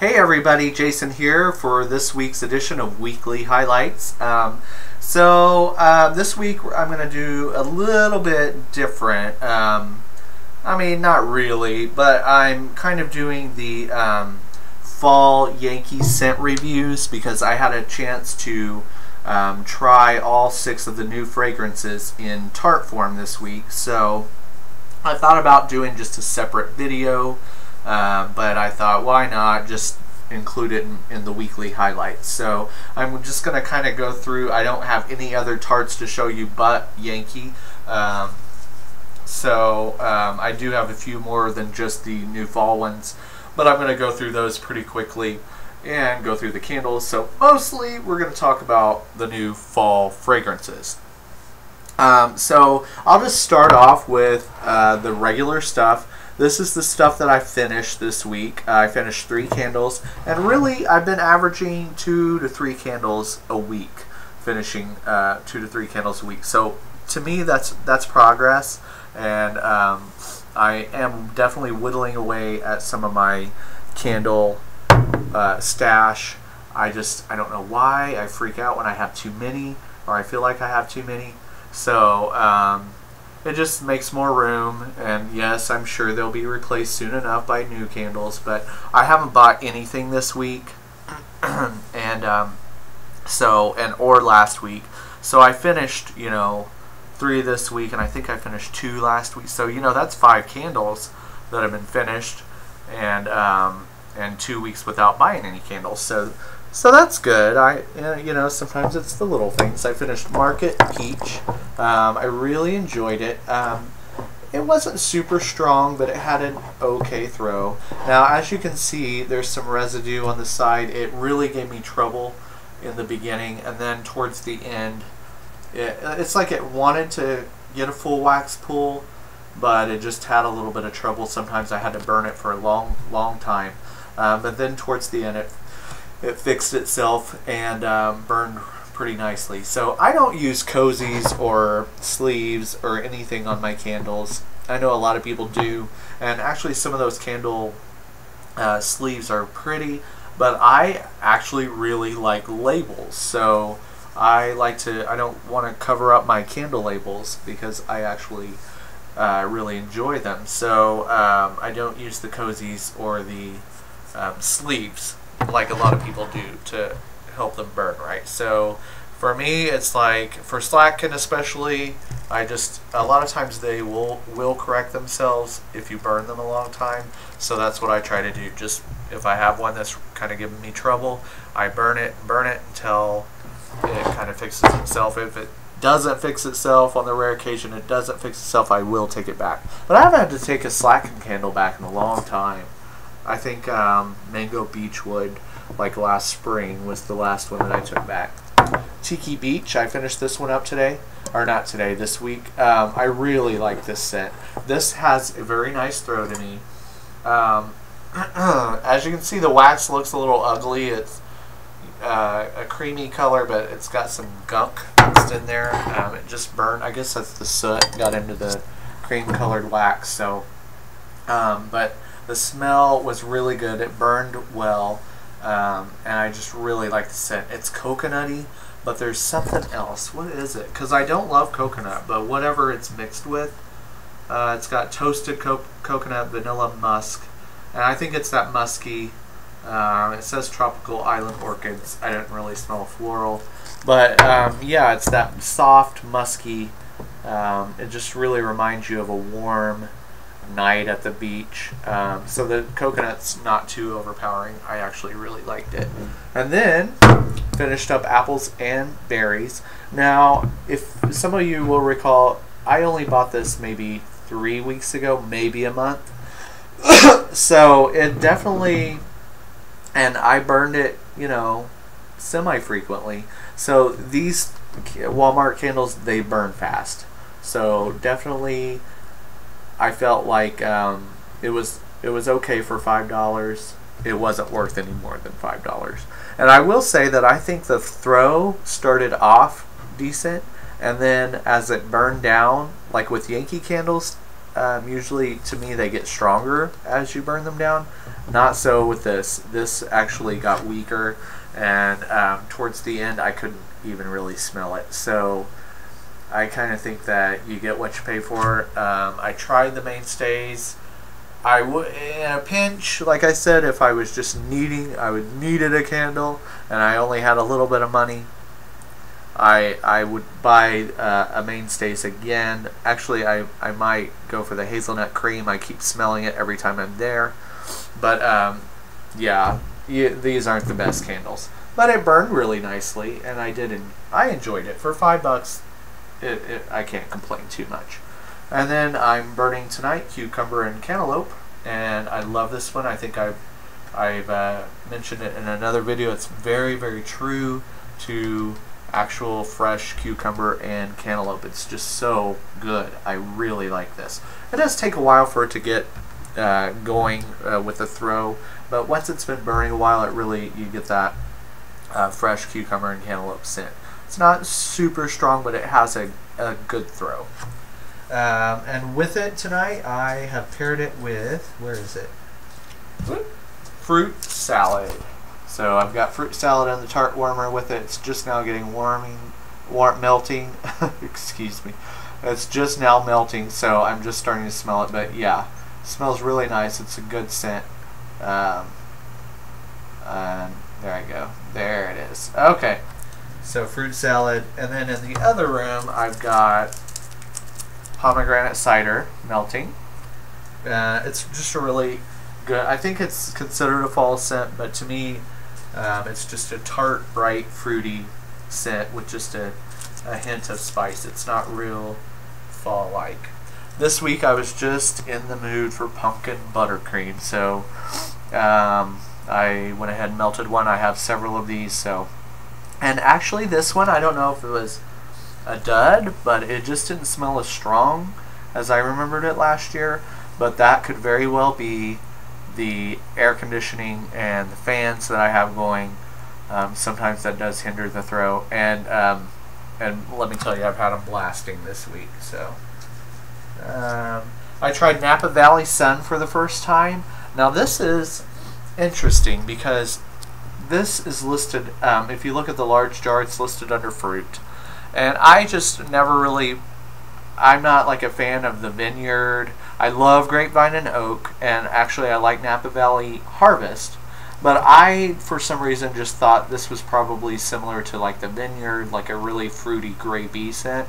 Hey everybody, Jason here for this week's edition of Weekly Highlights. Um, so uh, this week I'm going to do a little bit different. Um, I mean, not really, but I'm kind of doing the um, fall Yankee scent reviews because I had a chance to um, try all six of the new fragrances in tart form this week. So I thought about doing just a separate video. Uh, but I thought, why not just include it in, in the weekly highlights. So I'm just going to kind of go through. I don't have any other tarts to show you but Yankee. Um, so um, I do have a few more than just the new fall ones, but I'm going to go through those pretty quickly and go through the candles. So mostly we're going to talk about the new fall fragrances. Um, so I'll just start off with uh, the regular stuff. This is the stuff that I finished this week. Uh, I finished three candles, and really I've been averaging two to three candles a week, finishing uh, two to three candles a week. So to me, that's that's progress, and um, I am definitely whittling away at some of my candle uh, stash. I just I don't know why I freak out when I have too many, or I feel like I have too many. So um, it just makes more room and yes i'm sure they'll be replaced soon enough by new candles but i haven't bought anything this week. And um, so and or last week. So i finished you know three this week and i think i finished two last week. So you know that's five candles that have been finished and um, and two weeks without buying any candles. So so that's good. I, you know, sometimes it's the little things. I finished Market Peach. Um, I really enjoyed it. Um, it wasn't super strong, but it had an okay throw. Now, as you can see, there's some residue on the side. It really gave me trouble in the beginning, and then towards the end, it, it's like it wanted to get a full wax pull, but it just had a little bit of trouble. Sometimes I had to burn it for a long, long time. Um, but then towards the end, it it fixed itself and um, burned pretty nicely. So I don't use cozies or sleeves or anything on my candles. I know a lot of people do, and actually some of those candle uh, sleeves are pretty, but I actually really like labels. So I like to, I don't want to cover up my candle labels because I actually uh, really enjoy them. So um, I don't use the cozies or the um, sleeves like a lot of people do to help them burn, right? So for me, it's like for Slatkin especially, I just a lot of times they will will correct themselves if you burn them a long time. So that's what I try to do. Just if I have one that's kind of giving me trouble, I burn it, burn it until it kind of fixes itself. If it doesn't fix itself on the rare occasion it doesn't fix itself, I will take it back. But I haven't had to take a Slatkin candle back in a long time. I think um, Mango Beechwood, like last spring, was the last one that I took back. Tiki Beach, I finished this one up today, or not today, this week. Um, I really like this scent. This has a very nice throw to me. Um, as you can see, the wax looks a little ugly. It's uh, a creamy color, but it's got some gunk mixed in there. Um, it just burned. I guess that's the soot got into the cream-colored wax. So, um, but the smell was really good. It burned well, um, and I just really like the scent. It's coconutty, but there's something else. What is it? Because I don't love coconut, but whatever it's mixed with, uh, it's got toasted co coconut, vanilla musk, and I think it's that musky. Uh, it says tropical island orchids. I didn't really smell floral, but um, yeah, it's that soft, musky. Um, it just really reminds you of a warm night at the beach. Um, so the coconut's not too overpowering. I actually really liked it. And then finished up apples and berries. Now, if some of you will recall, I only bought this maybe three weeks ago, maybe a month. so it definitely, and I burned it, you know, semi frequently. So these Walmart candles, they burn fast. So definitely I felt like um, it was it was okay for five dollars. It wasn't worth any more than five dollars. And I will say that I think the throw started off decent, and then as it burned down, like with Yankee candles, um, usually to me they get stronger as you burn them down. Not so with this. This actually got weaker, and um, towards the end I couldn't even really smell it. So I kind of think that you get what you pay for. Um, I tried the mainstays. I would in a pinch, like I said, if I was just needing, I would needed a candle, and I only had a little bit of money. I I would buy uh, a mainstays again. Actually, I I might go for the hazelnut cream. I keep smelling it every time I'm there, but um, yeah, you, these aren't the best candles. But it burned really nicely, and I did. En- I enjoyed it for five bucks. It, it I can't complain too much. And then I'm burning tonight cucumber and cantaloupe, and I love this one. I think I've I've uh, mentioned it in another video. It's very very true to actual fresh cucumber and cantaloupe. It's just so good. I really like this. It does take a while for it to get uh, going uh, with the throw, but once it's been burning a while, it really you get that uh, fresh cucumber and cantaloupe scent. It's not super strong, but it has a, a good throw. Um, and with it tonight, I have paired it with, where is it? Fruit salad. So I've got fruit salad and the tart warmer with it. It's just now getting warming, warm, melting. Excuse me. It's just now melting, so I'm just starting to smell it. But yeah, it smells really nice. It's a good scent. Um, and there I go. There it is. Okay. So fruit salad, and then in the other room I've got pomegranate cider melting. Uh, it's just a really good. I think it's considered a fall scent, but to me, um, it's just a tart, bright, fruity scent with just a, a hint of spice. It's not real fall-like. This week I was just in the mood for pumpkin buttercream, so um, I went ahead and melted one. I have several of these, so and actually, this one, I don't know if it was a dud, but it just didn't smell as strong as I remembered it last year. But that could very well be the air conditioning and the fans that I have going. Um, sometimes that does hinder the throw, and um, and let me tell you, I've had them blasting this week. So um, I tried Napa Valley Sun for the first time. Now this is interesting because this is listed, um, if you look at the large jar, it's listed under fruit. And I just never really, I'm not like a fan of the vineyard. I love grapevine and oak, and actually I like Napa Valley Harvest. But I, for some reason, just thought this was probably similar to like the vineyard, like a really fruity grapey scent.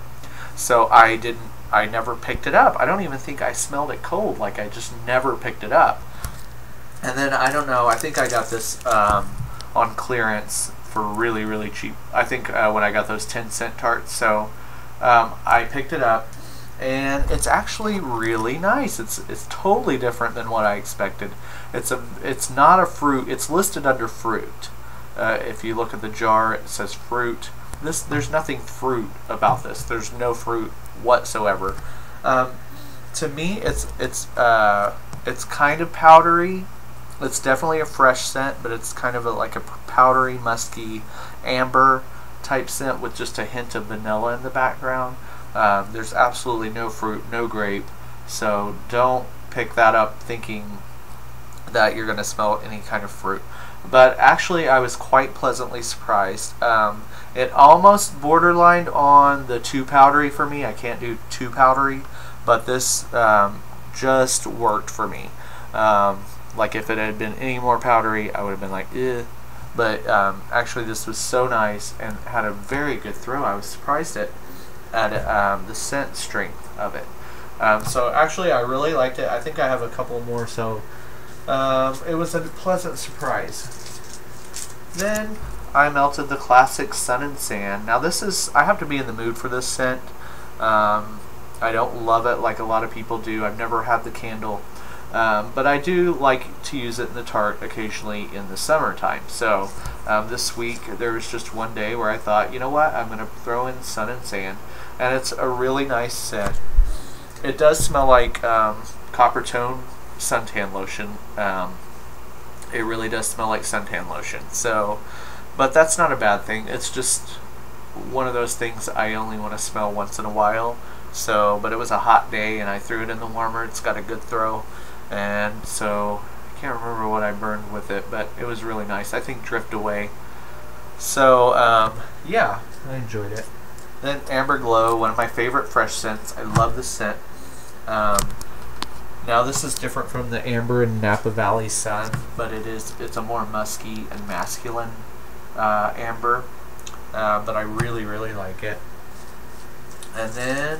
So I didn't, I never picked it up. I don't even think I smelled it cold. Like I just never picked it up. And then I don't know. I think I got this. Um, on clearance for really really cheap. I think uh, when I got those 10 cent tarts. So um, I picked it up and it's actually really nice. It's it's totally different than what I expected. It's a it's not a fruit. It's listed under fruit. Uh, if you look at the jar, it says fruit. This there's nothing fruit about this. There's no fruit whatsoever. Um, to me, it's it's uh, it's kind of powdery. It's definitely a fresh scent, but it's kind of a, like a powdery, musky, amber type scent with just a hint of vanilla in the background. Um, there's absolutely no fruit, no grape, so don't pick that up thinking that you're going to smell any kind of fruit. But actually, I was quite pleasantly surprised. Um, it almost borderlined on the too powdery for me. I can't do too powdery, but this um, just worked for me. Um, like if it had been any more powdery, I would have been like, eh. But um, actually, this was so nice and had a very good throw. I was surprised at at um, the scent strength of it. Um, so actually, I really liked it. I think I have a couple more. So um, it was a pleasant surprise. Then I melted the classic Sun and Sand. Now this is I have to be in the mood for this scent. Um, I don't love it like a lot of people do. I've never had the candle um, but I do like to use it in the tart occasionally in the summertime. So um, this week there was just one day where I thought, you know what, I'm going to throw in Sun and Sand. And it's a really nice scent. It does smell like um, Coppertone suntan lotion. Um, it really does smell like suntan lotion. So, but that's not a bad thing. It's just one of those things I only want to smell once in a while. So, but it was a hot day and I threw it in the warmer. It's got a good throw. And so I can't remember what I burned with it, but it was really nice. I think Drift Away. So, um, yeah, I enjoyed it. Then Amber Glow, one of my favorite fresh scents. I love the scent. Um, now this is different from the Amber and Napa Valley Sun, but it is it's a more musky and masculine uh, amber. Uh, but I really really like it. And then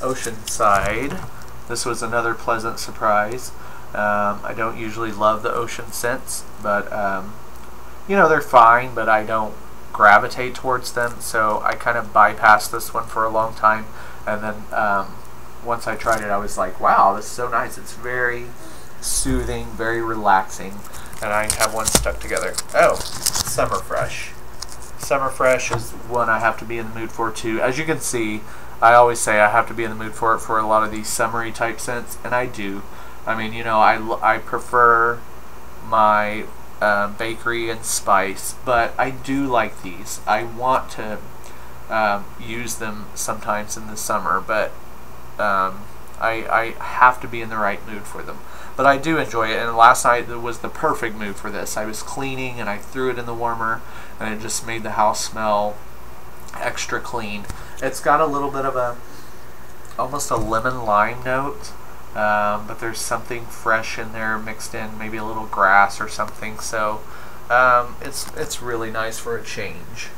Oceanside. This was another pleasant surprise. Um, I don't usually love the ocean scents, but um, you know they're fine. But I don't gravitate towards them, so I kind of bypassed this one for a long time, and then um, once I tried it, I was like, wow, this is so nice. It's very soothing, very relaxing, and I have one stuck together. Oh, Summer Fresh. Summer Fresh is one I have to be in the mood for too. As you can see, I always say I have to be in the mood for it for a lot of these summery type scents, and I do. I mean, you know, I, I prefer my uh, bakery and spice, but I do like these. I want to um, use them sometimes in the summer, but um, I, I have to be in the right mood for them. But I do enjoy it, and last night was the perfect mood for this. I was cleaning, and I threw it in the warmer, and it just made the house smell extra clean. It's got a little bit of a, almost a lemon lime note, um, but there's something fresh in there mixed in, maybe a little grass or something. So um, it's it's really nice for a change.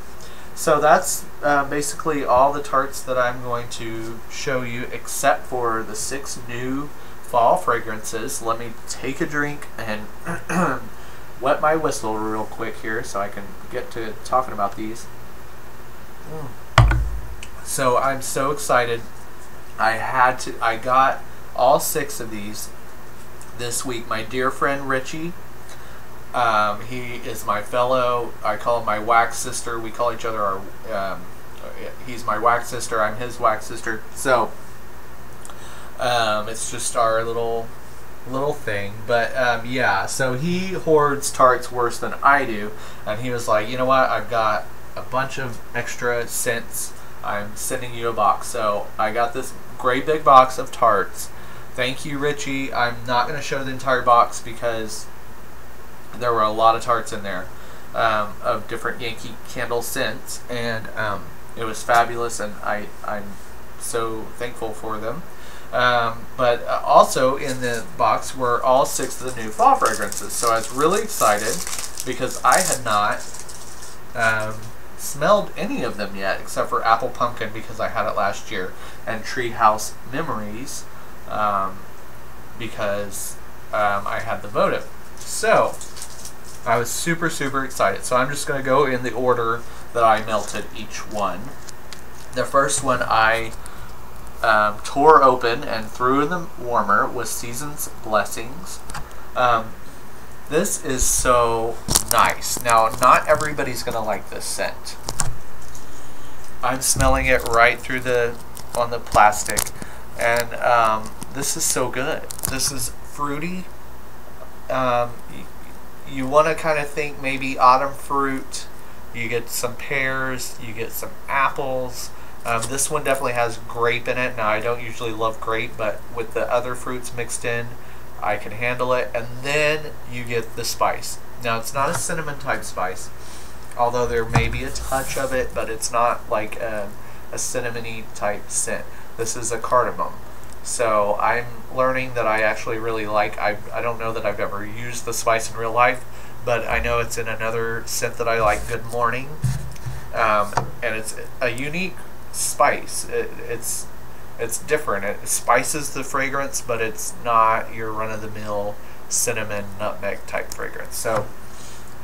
So that's uh, basically all the tarts that I'm going to show you, except for the six new fall fragrances. Let me take a drink and wet my whistle real quick here so I can get to talking about these. Mm. So I'm so excited. I had to, I got all six of these this week. My dear friend Richie um, he is my fellow. I call him my wax sister. We call each other our. Um, he's my wax sister. I'm his wax sister. So um, it's just our little little thing. But um, yeah, so he hoards tarts worse than I do, and he was like, you know what? I've got a bunch of extra scents. I'm sending you a box. So I got this great big box of tarts. Thank you, Richie. I'm not going to show the entire box because there were a lot of tarts in there um, of different Yankee Candle scents, and um, it was fabulous, and I, I'm so thankful for them. Um, but uh, also in the box were all six of the new fall fragrances, so I was really excited because I had not um, smelled any of them yet, except for Apple Pumpkin because I had it last year, and Treehouse Memories um, because um, I had the votive. So, I was super, super excited. So I'm just going to go in the order that I melted each one. The first one I um, tore open and threw in the warmer was Season's Blessings. Um, this is so nice. Now, not everybody's going to like this scent. I'm smelling it right through the on the plastic, and um, this is so good. This is fruity. Um, you want to kind of think maybe autumn fruit. You get some pears, you get some apples. Um, this one definitely has grape in it. Now, I don't usually love grape, but with the other fruits mixed in, I can handle it. And then you get the spice. Now, it's not a cinnamon type spice, although there may be a touch of it, but it's not like a, a cinnamony type scent. This is a cardamom. So I'm learning that I actually really like. I I don't know that I've ever used the spice in real life, but I know it's in another scent that I like. Good morning, um, and it's a unique spice. It, it's it's different. It spices the fragrance, but it's not your run of the mill cinnamon nutmeg type fragrance. So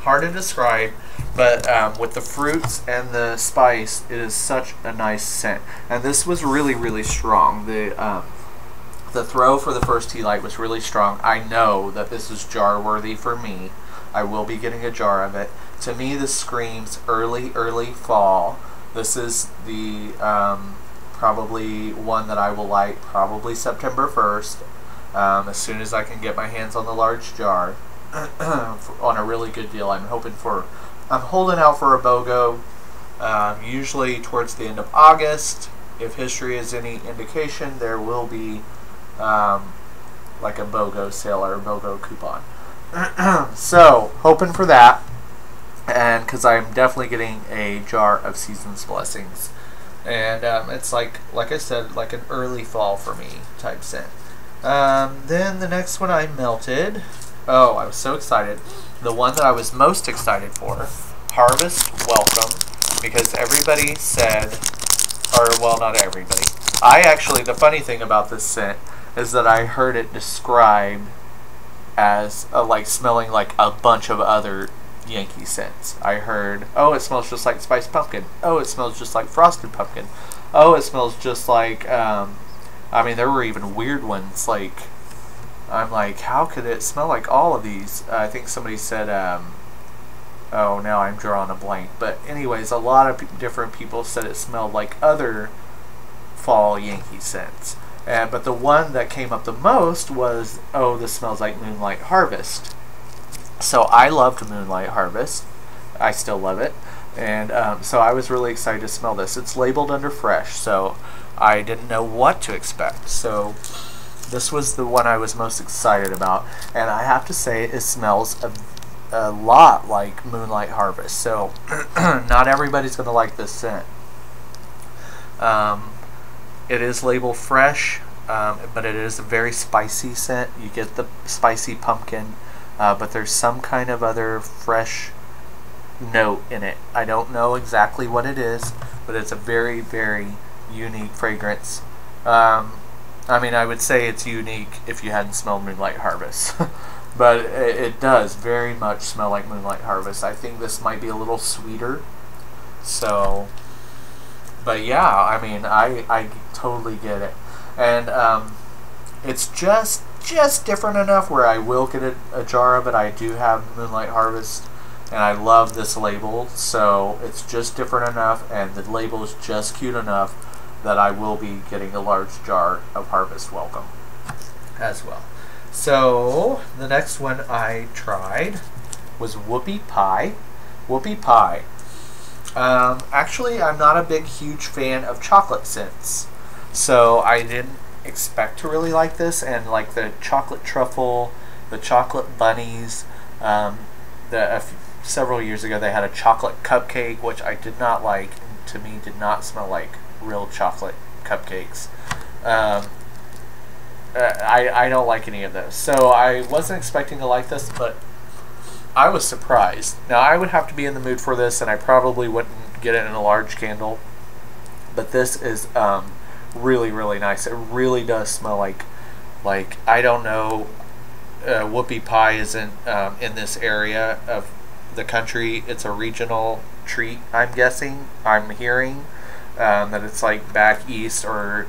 hard to describe, but um, with the fruits and the spice, it is such a nice scent. And this was really really strong. The um, the throw for the first tea light was really strong. I know that this is jar worthy for me. I will be getting a jar of it. To me, this screams early, early fall. This is the um, probably one that I will light probably September 1st, um, as soon as I can get my hands on the large jar on a really good deal. I'm hoping for, I'm holding out for a BOGO, um, usually towards the end of August if history is any indication, there will be um, like a BOGO sale or a BOGO coupon. so, hoping for that. And because I'm definitely getting a jar of Season's Blessings. And um, it's like, like I said, like an early fall for me type scent. Um, then the next one I melted. Oh, I was so excited. The one that I was most excited for, Harvest Welcome, because everybody said, or well, not everybody. I actually, the funny thing about this scent is that I heard it described as uh, like smelling like a bunch of other Yankee scents. I heard, oh, it smells just like spiced pumpkin. Oh, it smells just like frosted pumpkin. Oh, it smells just like. Um, I mean, there were even weird ones. Like, I'm like, how could it smell like all of these? Uh, I think somebody said, um, oh, now I'm drawing a blank. But anyways, a lot of different people said it smelled like other fall Yankee scents. But the one that came up the most was, oh, this smells like Moonlight Harvest. So I loved Moonlight Harvest. I still love it. And um, so I was really excited to smell this. It's labeled under fresh, so I didn't know what to expect. So this was the one I was most excited about. And I have to say, it smells a, a lot like Moonlight Harvest. So not everybody's going to like this scent. Um, it is labeled fresh, um, but it is a very spicy scent. You get the spicy pumpkin, uh, but there's some kind of other fresh note in it. I don't know exactly what it is, but it's a very, very unique fragrance. Um, I mean, I would say it's unique if you hadn't smelled Moonlight Harvest. but it, it, does very much smell like Moonlight Harvest. I think this might be a little sweeter. So, but yeah, I mean, I, I totally get it. And um, it's just just different enough where I will get a, a jar of it. I do have Moonlight Harvest, and I love this label, so it's just different enough, and the label is just cute enough that I will be getting a large jar of Harvest Welcome as well. So the next one I tried was Whoopie Pie. Whoopie Pie. Um, actually, I'm not a big, huge fan of chocolate scents. So I didn't expect to really like this, and like the chocolate truffle, the chocolate bunnies. Um, the several years ago they had a chocolate cupcake, which I did not like. To me, did not smell like real chocolate cupcakes. Um, uh, I I don't like any of those, so I wasn't expecting to like this, but I was surprised. Now I would have to be in the mood for this, and I probably wouldn't get it in a large candle. But this is um, really really nice. It really does smell like like I don't know. Uh, whoopie pie isn't um, in this area of the country. It's a regional treat. I'm guessing. I'm hearing um, that it's like back east or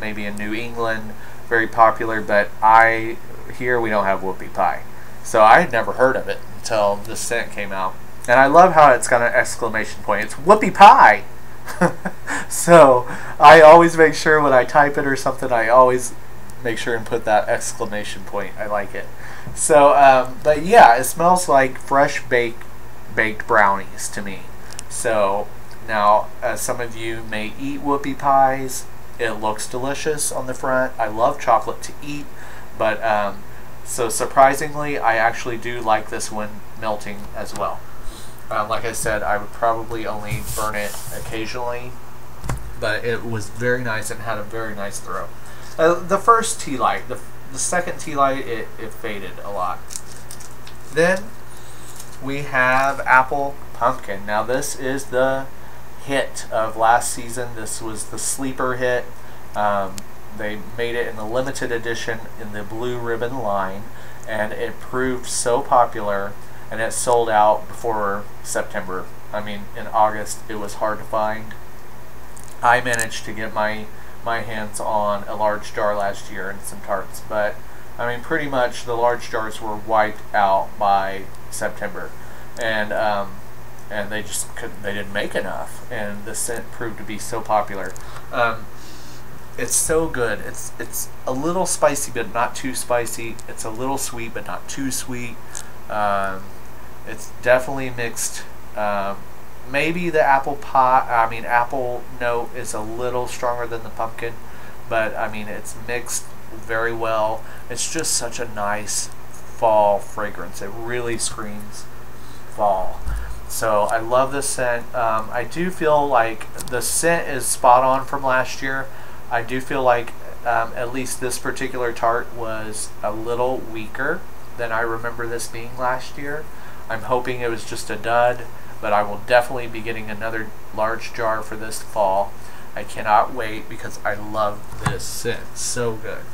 maybe in New England, very popular. But I here we don't have whoopie pie, so I had never heard of it until the scent came out. And I love how it's got an exclamation point. It's whoopie pie. so I always make sure when I type it or something, I always make sure and put that exclamation point. I like it. So, um, but yeah, it smells like fresh baked baked brownies to me. So now, some of you may eat whoopie pies, it looks delicious on the front. I love chocolate to eat, but um, so surprisingly, I actually do like this one melting as well. Um, like I said, I would probably only burn it occasionally, but it was very nice and had a very nice throw. Uh, the first tea light, the, the second tea light, it, it faded a lot. Then we have apple pumpkin. Now this is the hit of last season. This was the sleeper hit. Um, they made it in the limited edition in the blue ribbon line, and it proved so popular and it sold out before September. I mean, in August it was hard to find. I managed to get my my hands on a large jar last year and some tarts, but I mean, pretty much the large jars were wiped out by September, and um, and they just couldn't, they didn't make enough, and the scent proved to be so popular. Um, it's so good. It's it's a little spicy, but not too spicy. It's a little sweet, but not too sweet. Um, it's definitely mixed um, maybe the apple pie, I mean, apple note is a little stronger than the pumpkin, but I mean, it's mixed very well. It's just such a nice fall fragrance. It really screams fall. So I love this scent. Um, I do feel like the scent is spot on from last year. I do feel like um, at least this particular tart was a little weaker than I remember this being last year. I'm hoping it was just a dud, but I will definitely be getting another large jar for this fall. I cannot wait because I love this scent. So good.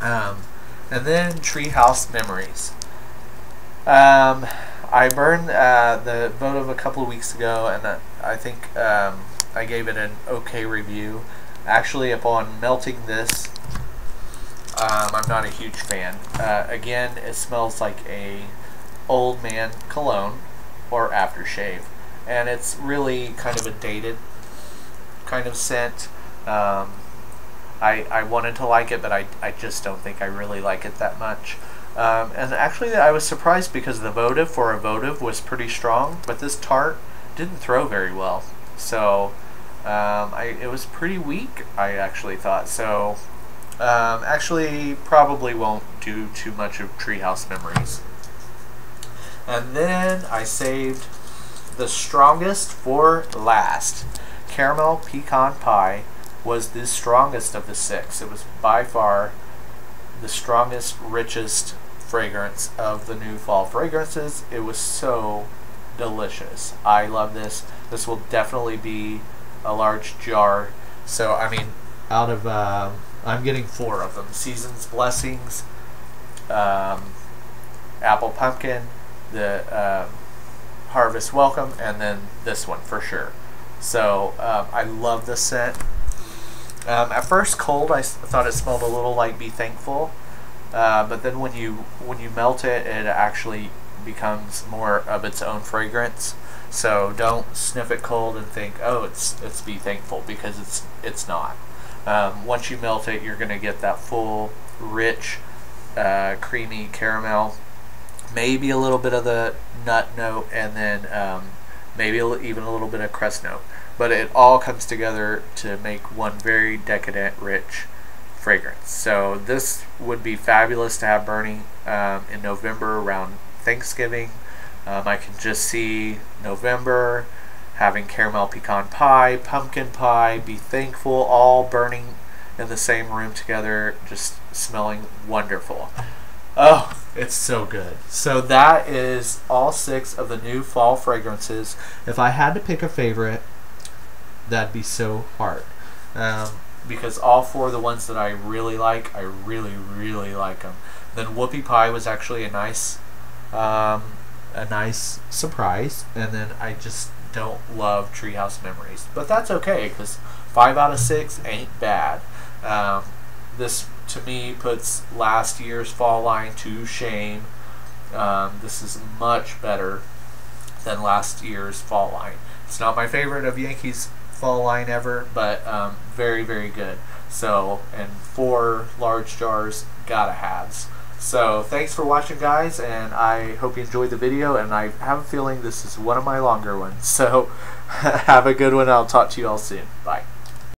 Um, and then Treehouse Memories. Um, I burned uh, the votive a couple of weeks ago, and uh, I think um, I gave it an okay review. Actually, upon melting this, um, I'm not a huge fan. Uh, again, it smells like a old man cologne or aftershave, and it's really kind of a dated kind of scent. Um, I, I wanted to like it, but I, I just don't think I really like it that much. Um, and actually, I was surprised because the votive for a votive was pretty strong, but this tart didn't throw very well. So um, I, it was pretty weak, I actually thought. So um, actually, probably won't do too much of Treehouse Memories. And then I saved the strongest for last. Caramel Pecan Pie was the strongest of the six. It was by far the strongest, richest fragrance of the new fall fragrances. It was so delicious. I love this. This will definitely be a large jar. So, I mean, out of, uh, I'm getting four of them. Season's Blessings, um, Apple Pumpkin, the um, Harvest Welcome, and then this one for sure. So, um, I love this scent. Um, at first, cold, I thought it smelled a little like Be Thankful, uh, but then when you when you melt it, it actually becomes more of its own fragrance. So don't sniff it cold and think, oh, it's it's Be Thankful because it's it's not. Um, once you melt it, you're going to get that full, rich, uh, creamy caramel, maybe a little bit of the nut note, and then um, maybe even a little bit of crest note but it all comes together to make one very decadent, rich fragrance. So this would be fabulous to have burning um, in November around Thanksgiving. Um, I can just see November having caramel pecan pie, pumpkin pie, be thankful, all burning in the same room together, just smelling wonderful. Oh, it's so good. So that is all six of the new fall fragrances. If I had to pick a favorite, that'd be so hard. Um, because all four of the ones that I really like, I really, really like them. Then Whoopie Pie was actually a nice, um, a nice surprise, and then I just don't love Treehouse Memories, but that's okay because five out of six ain't bad. Um, this to me puts last year's fall line to shame. Um, this is much better than last year's fall line. It's not my favorite of Yankees fall line ever, but um, very, very good. So, and four large jars, gotta haves. So, thanks for watching, guys, and I hope you enjoyed the video, and I have a feeling this is one of my longer ones. So, have a good one. I'll talk to you all soon. Bye.